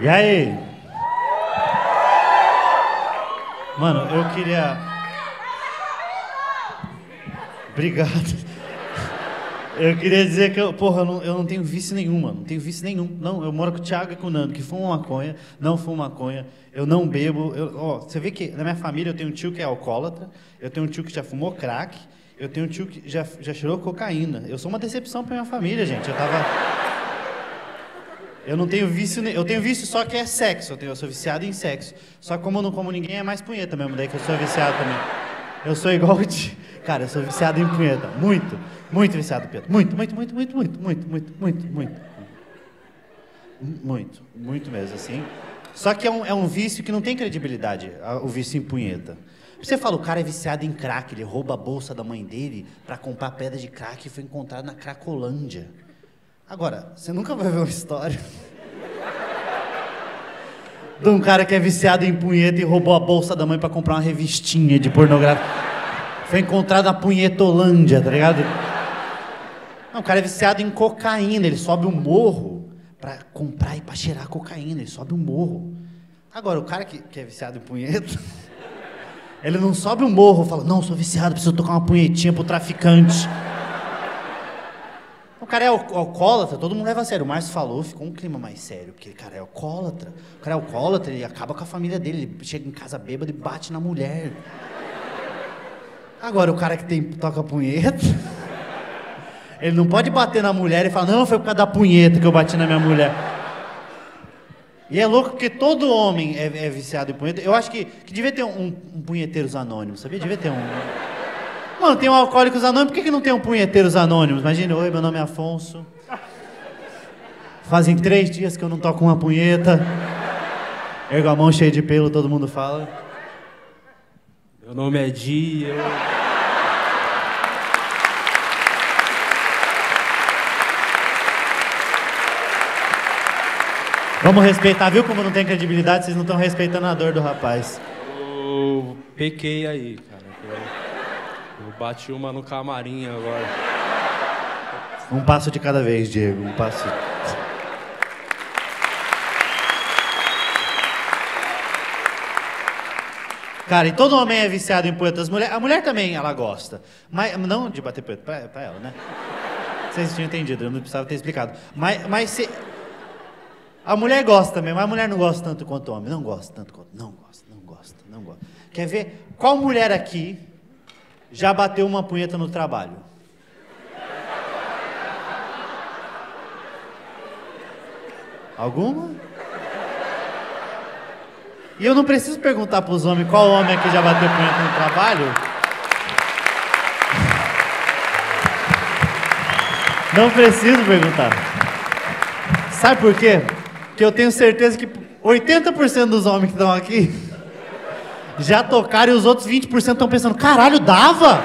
E aí? Mano, eu queria. Obrigado. Eu queria dizer que, eu, porra, eu não, eu não tenho vício nenhum, mano. Não tenho vício nenhum. Não, eu moro com o Thiago e com o Nando, que fumam maconha, não fumam maconha. Eu não bebo. Eu, ó, você vê que na minha família eu tenho um tio que é alcoólatra, eu tenho um tio que já fumou crack, eu tenho um tio que já, já cheirou cocaína. Eu sou uma decepção pra minha família, gente. Eu tava. Eu não tenho vício, eu tenho vício só que é sexo, eu, tenho, eu sou viciado em sexo. Só que como eu não como ninguém, é mais punheta mesmo, daí que eu sou viciado também. Eu sou igual de. Cara, eu sou viciado em punheta. Muito, muito viciado punheta. Muito, muito, muito, muito, muito, muito, muito, muito, muito. Muito, muito mesmo, assim. Só que é um, é um vício que não tem credibilidade, o vício em punheta. Você fala, o cara é viciado em crack, ele rouba a bolsa da mãe dele para comprar pedra de crack e foi encontrado na Cracolândia. Agora, você nunca vai ver uma história de um cara que é viciado em punheta e roubou a bolsa da mãe para comprar uma revistinha de pornografia. Foi encontrado na punhetolândia, tá ligado? Não, o cara é viciado em cocaína, ele sobe um morro para comprar e para cheirar cocaína, ele sobe um morro. Agora, o cara que, que é viciado em punheta, ele não sobe um morro fala, não, sou viciado, preciso tocar uma punhetinha pro traficante. O cara é alcoólatra, todo mundo leva a sério. O Márcio falou, ficou um clima mais sério, porque o cara é alcoólatra. O cara é alcoólatra, ele acaba com a família dele, ele chega em casa bêbado e bate na mulher. Agora, o cara que tem, toca punheta, ele não pode bater na mulher e falar, não, foi por causa da punheta que eu bati na minha mulher. E é louco porque todo homem é, é viciado em punheta. Eu acho que, que devia ter um, um punheteiros anônimos, sabia? Devia ter um. Mano, tem um Alcoólicos Anônimos, por que, que não tem um Punheteiros Anônimos? Imagina, oi, meu nome é Afonso. Fazem três dias que eu não toco uma punheta. Ergo a mão cheia de pelo, todo mundo fala. Meu nome é Di, eu... Vamos respeitar, viu como não tem credibilidade? Vocês não estão respeitando a dor do rapaz. Eu pequei aí, cara. Bati uma no camarim agora. Um passo de cada vez, Diego. Um passo. Cara, e todo homem é viciado em poetas. Mulher, a mulher também, ela gosta. Mas, não de bater poeta, pra, pra ela, né? Vocês tinham entendido, eu não precisava ter explicado. Mas, mas se... A mulher gosta também, mas a mulher não gosta tanto quanto o homem. Não gosta tanto quanto. Não gosta, não gosta, não gosta. Quer ver? Qual mulher aqui já bateu uma punheta no trabalho? Alguma? E eu não preciso perguntar para os homens qual homem aqui já bateu punheta no trabalho. Não preciso perguntar. Sabe por quê? Porque eu tenho certeza que 80% dos homens que estão aqui já tocaram e os outros 20% estão pensando, caralho, dava?